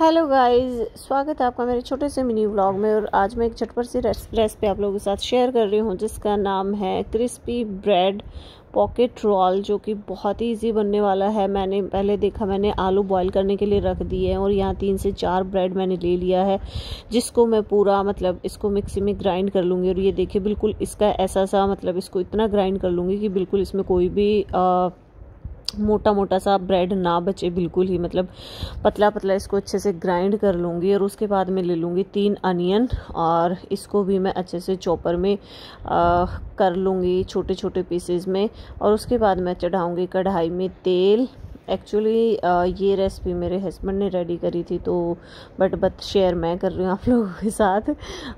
Hello guys स्वागत है आपका मेरे छोटे से मिनी व्लॉग में और आज मैं एक झटपट सी रेसिपी आप लोगों के साथ शेयर कर रही हूँ जिसका नाम है क्रिस्पी ब्रेड पॉकेट रोल जो कि बहुत ही इजी बनने वाला है। मैंने पहले देखा मैंने आलू बॉईल करने के लिए रख दिए हैं और यहाँ तीन से चार ब्रेड मैंने ले लिया है जिसको मैं पूरा मतलब इसको मिक्सी में ग्राइंड कर लूँगी। और ये देखिए बिल्कुल इसका ऐसा सा मतलब इसको इतना ग्राइंड कर लूँगी कि बिल्कुल इसमें कोई भी आ, मोटा मोटा सा ब्रेड ना बचे बिल्कुल ही मतलब पतला पतला इसको अच्छे से ग्राइंड कर लूँगी और उसके बाद मैं ले लूँगी तीन अनियन और इसको भी मैं अच्छे से चॉपर में आ, कर लूँगी छोटे छोटे पीसेज में और उसके बाद मैं चढ़ाऊँगी कढ़ाई में तेल एक्चुअली uh, ये रेसिपी मेरे हस्बैंड ने रेडी करी थी तो बट बट शेयर मैं कर रही हूँ आप लोगों के साथ।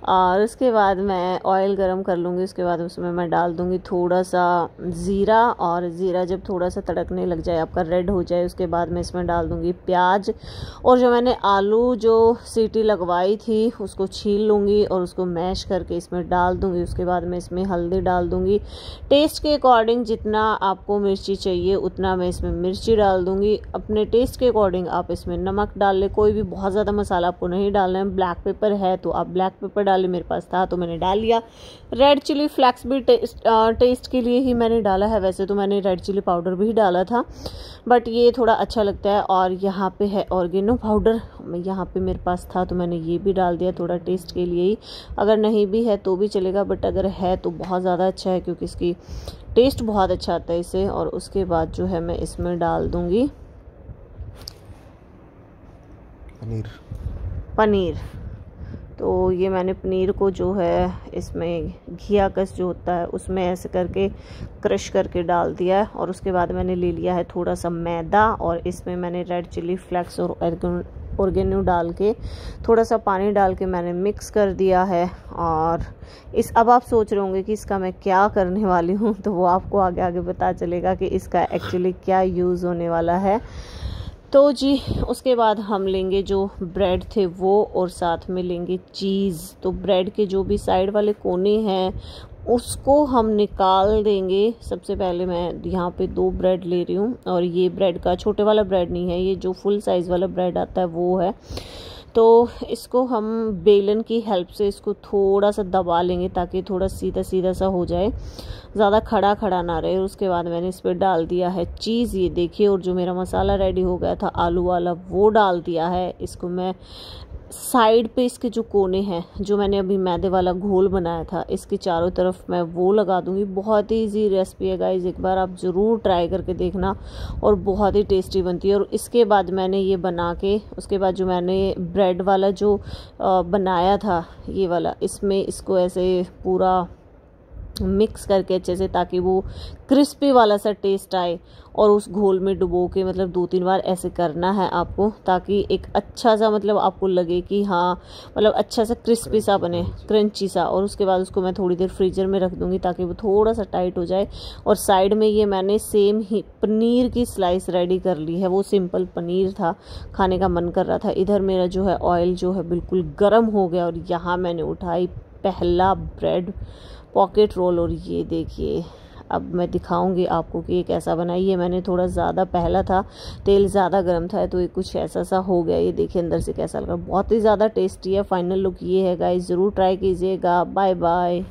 और उसके बाद मैं ऑयल गरम कर लूँगी उसके बाद उसमें मैं डाल दूँगी थोड़ा सा ज़ीरा और ज़ीरा जब थोड़ा सा तड़कने लग जाए आपका रेड हो जाए उसके बाद मैं इसमें डाल दूँगी प्याज। और जो मैंने आलू जो सीटी लगवाई थी उसको छील लूँगी और उसको मैश करके इसमें डाल दूँगी। उसके बाद मैं इसमें हल्दी डाल दूँगी। टेस्ट के अकॉर्डिंग जितना आपको मिर्ची चाहिए उतना मैं इसमें मिर्ची डाल दूँगी। अपने टेस्ट के अकॉर्डिंग आप इसमें नमक डाल ले, कोई भी बहुत ज़्यादा मसाला आपको नहीं डालना है। ब्लैक पेपर है तो आप ब्लैक पेपर डालें, मेरे पास था तो मैंने डाल लिया। रेड चिली फ्लैक्स भी टेस्ट टेस्ट के लिए ही मैंने डाला है, वैसे तो मैंने रेड चिली पाउडर भी डाला था। बट ये थोड़ा अच्छा लगता है और यहाँ पे है ऑर्गेनो पाउडर यहाँ पे मेरे पास था तो मैंने ये भी डाल दिया थोड़ा टेस्ट के लिए ही। अगर नहीं भी है तो भी चलेगा बट अगर है तो बहुत ज़्यादा अच्छा है क्योंकि इसकी टेस्ट बहुत अच्छा आता है इसे और उसके बाद जो है मैं इसमें डाल दूँगी। पनीर। पनीर। तो ये मैंने पनीर को जो है इसमें घिया कस जो होता है उसमें ऐसे करके क्रश करके डाल दिया है और उसके बाद मैंने ले लिया है थोड़ा सा मैदा और इसमें मैंने रेड चिली फ्लेक्स और ऑर्गेन्यू डाल के, थोड़ा सा पानी डाल के मैंने मिक्स कर दिया है। और इस, अब आप सोच रहे होंगे कि इसका मैं क्या करने वाली हूँ तो वो आपको आगे आगे पता चलेगा कि इसका एक्चुअली क्या यूज़ होने वाला है। तो जी, उसके बाद हम लेंगे जो ब्रेड थे वो, और साथ में लेंगे चीज़ तो ब्रेड के जो भी साइड वाले कोने हैं उसको हम निकाल देंगे। सबसे पहले मैं यहाँ पे दो ब्रेड ले रही हूँ और ये ब्रेड का छोटे वाला ब्रेड नहीं है, ये जो फुल साइज़ वाला ब्रेड आता है वो है। तो इसको हम बेलन की हेल्प से इसको थोड़ा सा दबा लेंगे ताकि थोड़ा सीधा सीधा सा हो जाए। ज़्यादा खड़ा खड़ा ना रहे। उसके बाद मैंने इस पर डाल दिया है चीज़ ये देखिए, और जो मेरा मसाला रेडी हो गया था, आलू वाला, वो डाल दिया है। इसको मैं साइड पे इसके जो कोने हैं, जो मैंने अभी मैदे वाला घोल बनाया था, इसके चारों तरफ़ मैं वो लगा दूँगी। बहुत ही ईजी रेसिपी है गाइज़ एक बार आप ज़रूर ट्राई करके देखना और बहुत ही टेस्टी बनती है। और इसके बाद मैंने ये बना के, उसके बाद जो मैंने ब्रेड वाला जो बनाया था, ये वाला, इसमें इसको ऐसे पूरा मिक्स करके अच्छे से ताकि वो क्रिस्पी वाला सा टेस्ट आए और उस घोल में डुबो के मतलब दो तीन बार ऐसे करना है आपको ताकि एक अच्छा सा मतलब आपको लगे कि हाँ मतलब अच्छा सा क्रिस्पी सा बने क्रंची सा। और उसके बाद उसको मैं थोड़ी देर फ्रीजर में रख दूँगी ताकि वो थोड़ा सा टाइट हो जाए। और साइड में ये मैंने सेम ही पनीर की स्लाइस रेडी कर ली है। वो सिंपल पनीर था, खाने का मन कर रहा था। इधर मेरा जो है ऑयल जो है बिल्कुल गर्म हो गया और यहाँ मैंने उठाई पहला ब्रेड पॉकेट रोल और ये देखिए, अब मैं दिखाऊँगी आपको कि ये कैसा बना ये मैंने थोड़ा ज़्यादा पहला था, तेल ज़्यादा गर्म था तो ये कुछ ऐसा सा हो गया। ये देखिए अंदर से कैसा लग। रहा बहुत ही ज़्यादा टेस्टी है। फाइनल लुक ये है गाइस ज़रूर ट्राई कीजिएगा। Bye bye